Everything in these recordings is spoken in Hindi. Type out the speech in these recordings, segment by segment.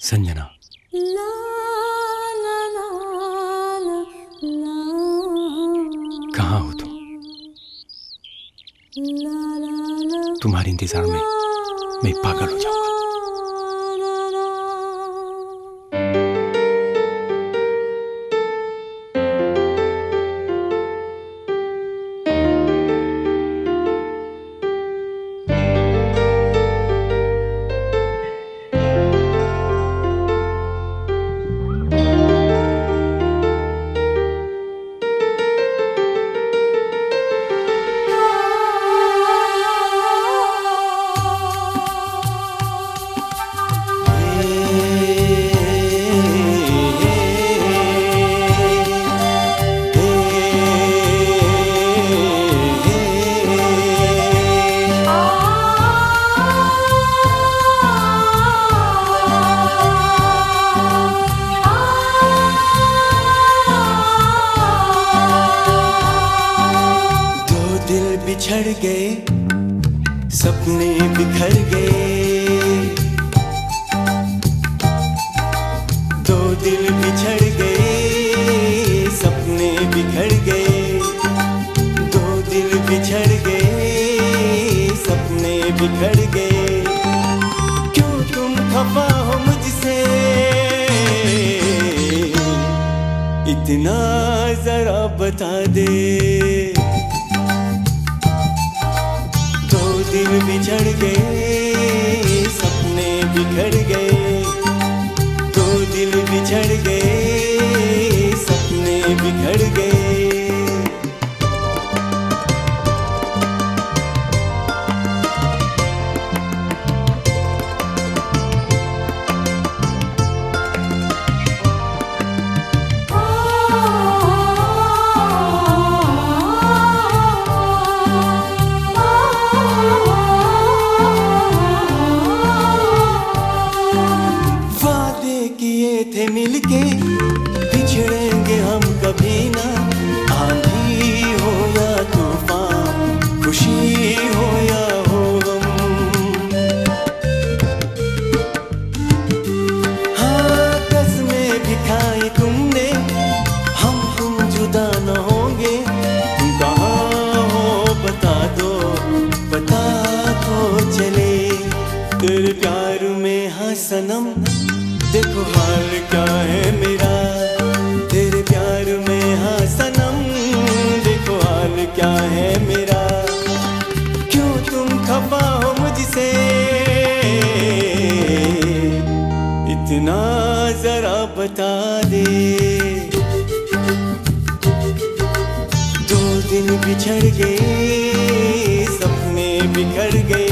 संजना। कहा हो तुम? तुम्हारे इंतज़ार में मैं पागल हो जाऊँगा। बिछड़ गए, सपने बिखर गए। दो दिल बिछड़ गए, सपने बिखर गए। दो दिल बिछड़ गए, सपने बिखर गए। क्यों तुम खफा हो मुझसे? इतना जरा बता दे। दिल बिछड़ गए। बता तो चले, तेरे प्यार में हाँ सनम। देखो हाल क्या है मेरा, तेरे प्यार में हाँ सनम। देखो हाल क्या है मेरा, क्यों तुम खफा हो मुझसे? इतना जरा बता दे। दो दिन बिछड़ गए बिखर गए।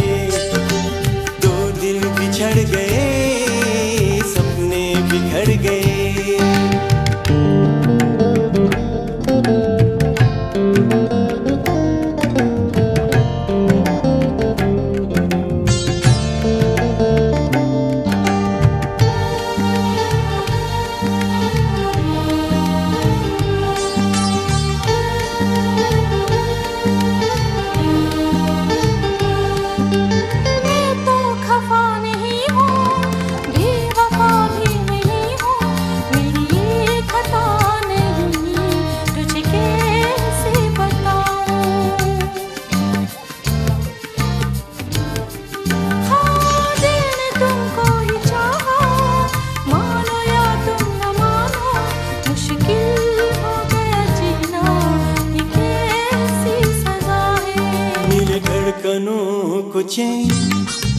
को चैन,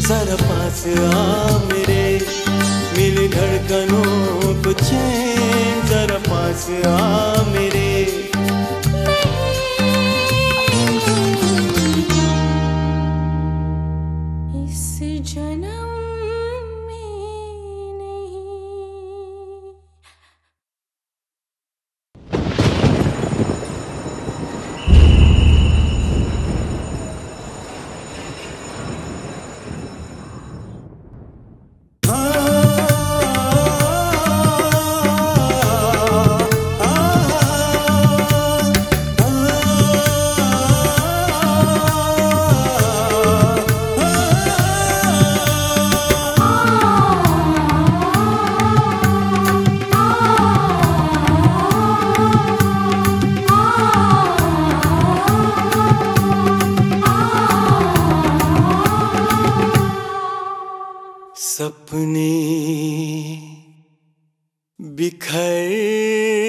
जरा पास आ मेरे। मिल धड़कनों को चैन, जरा पास आ मेरे। इस जन्म सपने बिखर